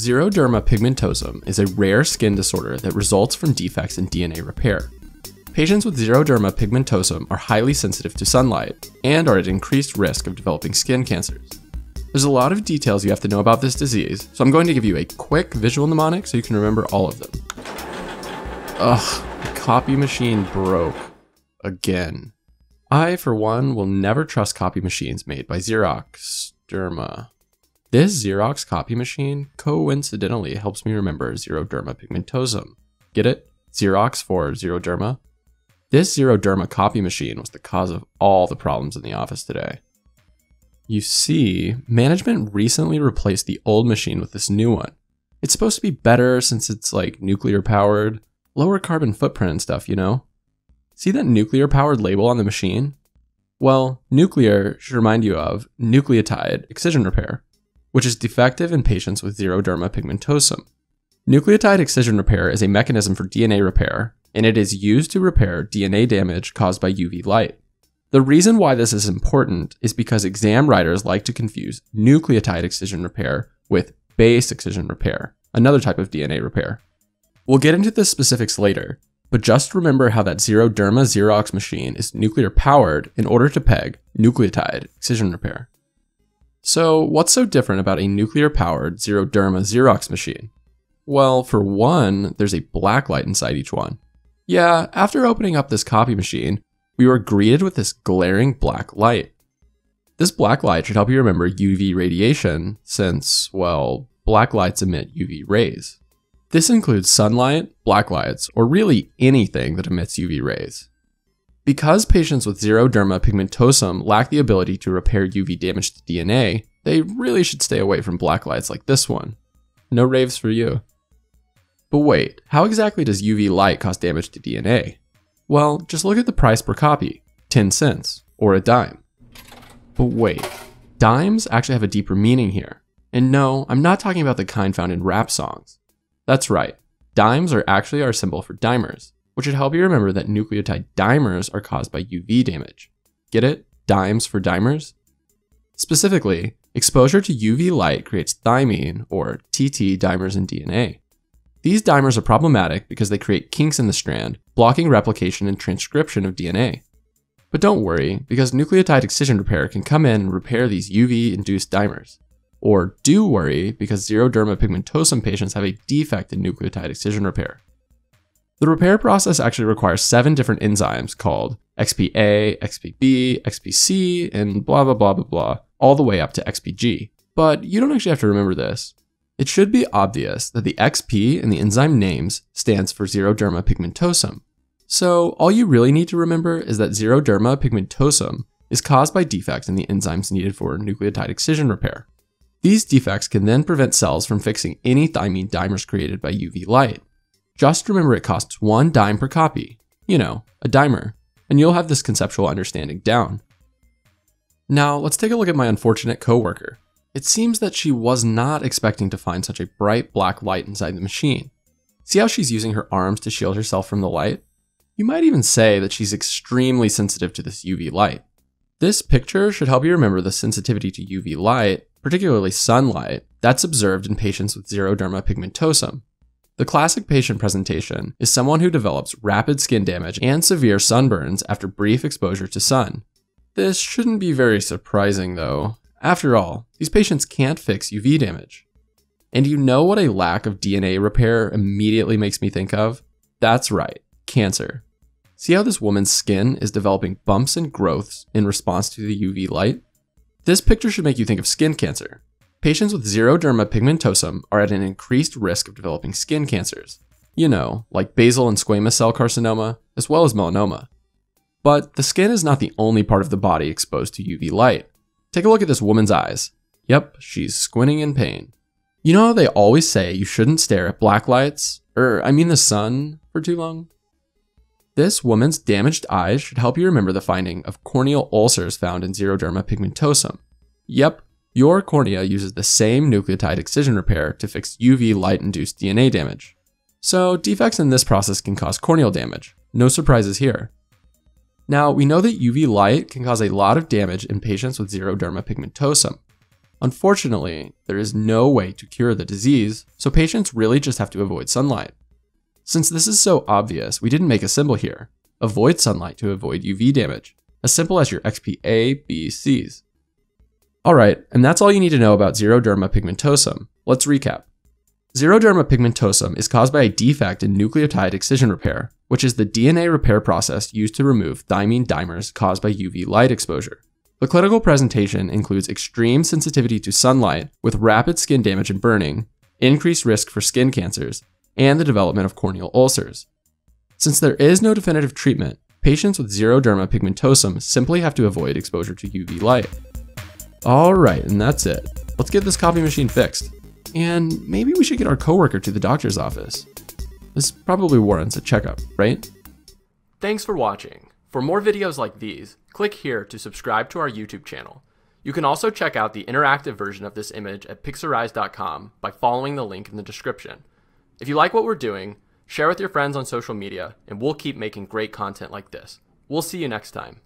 Xeroderma pigmentosum is a rare skin disorder that results from defects in DNA repair. Patients with xeroderma pigmentosum are highly sensitive to sunlight and are at increased risk of developing skin cancers. There's a lot of details you have to know about this disease, so I'm going to give you a quick visual mnemonic so you can remember all of them. Ugh, the copy machine broke. Again. I, for one, will never trust copy machines made by Xerox Derma. This Xerox copy machine coincidentally helps me remember xeroderma pigmentosum. Get it? Xerox for xeroderma? This xeroderma copy machine was the cause of all the problems in the office today. You see, management recently replaced the old machine with this new one. It's supposed to be better since it's like nuclear powered, lower carbon footprint and stuff, you know? See that nuclear powered label on the machine? Well, nuclear should remind you of nucleotide excision repair which is defective in patients with xeroderma pigmentosum. Nucleotide excision repair is a mechanism for DNA repair, and it is used to repair DNA damage caused by UV light. The reason why this is important is because exam writers like to confuse nucleotide excision repair with base excision repair, another type of DNA repair. We'll get into the specifics later, but just remember how that Xeroderma Xerox machine is nuclear powered in order to peg nucleotide excision repair. So, what's so different about a nuclear powered Xeroderma Xerox machine? Well, for one, there's a black light inside each one. Yeah, after opening up this copy machine, we were greeted with this glaring black light. This black light should help you remember UV radiation, since, well, black lights emit UV rays. This includes sunlight, black lights, or really anything that emits UV rays. Because patients with xeroderma pigmentosum lack the ability to repair UV damage to DNA, they really should stay away from black lights like this one. No raves for you. But wait, how exactly does UV light cause damage to DNA? Well, just look at the price per copy 10 cents, or a dime. But wait, dimes actually have a deeper meaning here. And no, I'm not talking about the kind found in rap songs. That's right, dimes are actually our symbol for dimers which should help you remember that nucleotide dimers are caused by UV damage. Get it? Dimes for dimers? Specifically, exposure to UV light creates thymine, or TT dimers in DNA. These dimers are problematic because they create kinks in the strand, blocking replication and transcription of DNA. But don't worry, because nucleotide excision repair can come in and repair these UV induced dimers. Or do worry, because xeroderma pigmentosum patients have a defect in nucleotide excision repair. The repair process actually requires seven different enzymes called XPA, XPB, XPC, and blah, blah, blah, blah, blah, all the way up to XPG. But you don't actually have to remember this. It should be obvious that the XP in the enzyme names stands for xeroderma pigmentosum. So all you really need to remember is that xeroderma pigmentosum is caused by defects in the enzymes needed for nucleotide excision repair. These defects can then prevent cells from fixing any thymine dimers created by UV light. Just remember it costs one dime per copy, you know, a dimer, and you'll have this conceptual understanding down. Now, let's take a look at my unfortunate coworker. It seems that she was not expecting to find such a bright black light inside the machine. See how she's using her arms to shield herself from the light? You might even say that she's extremely sensitive to this UV light. This picture should help you remember the sensitivity to UV light, particularly sunlight, that's observed in patients with xeroderma pigmentosum. The classic patient presentation is someone who develops rapid skin damage and severe sunburns after brief exposure to sun. This shouldn't be very surprising though. After all, these patients can't fix UV damage. And you know what a lack of DNA repair immediately makes me think of? That's right, cancer. See how this woman's skin is developing bumps and growths in response to the UV light? This picture should make you think of skin cancer, Patients with xeroderma pigmentosum are at an increased risk of developing skin cancers. You know, like basal and squamous cell carcinoma, as well as melanoma. But the skin is not the only part of the body exposed to UV light. Take a look at this woman's eyes. Yep, she's squinting in pain. You know how they always say you shouldn't stare at black lights, or I mean the sun, for too long? This woman's damaged eyes should help you remember the finding of corneal ulcers found in xeroderma pigmentosum. Yep, your cornea uses the same nucleotide excision repair to fix UV light induced DNA damage. So, defects in this process can cause corneal damage. No surprises here. Now, we know that UV light can cause a lot of damage in patients with xeroderma pigmentosum. Unfortunately, there is no way to cure the disease, so patients really just have to avoid sunlight. Since this is so obvious, we didn't make a symbol here. Avoid sunlight to avoid UV damage, as simple as your XPA, B, Cs. Alright, and that's all you need to know about xeroderma pigmentosum. Let's recap. Xeroderma pigmentosum is caused by a defect in nucleotide excision repair, which is the DNA repair process used to remove thymine dimers caused by UV light exposure. The clinical presentation includes extreme sensitivity to sunlight with rapid skin damage and burning, increased risk for skin cancers, and the development of corneal ulcers. Since there is no definitive treatment, patients with xeroderma pigmentosum simply have to avoid exposure to UV light. Alright, and that's it. Let's get this copy machine fixed. And maybe we should get our coworker to the doctor's office. This probably warrants a checkup, right? Thanks for watching. For more videos like these, click here to subscribe to our YouTube channel. You can also check out the interactive version of this image at pixorize.com by following the link in the description. If you like what we're doing, share with your friends on social media, and we'll keep making great content like this. We'll see you next time.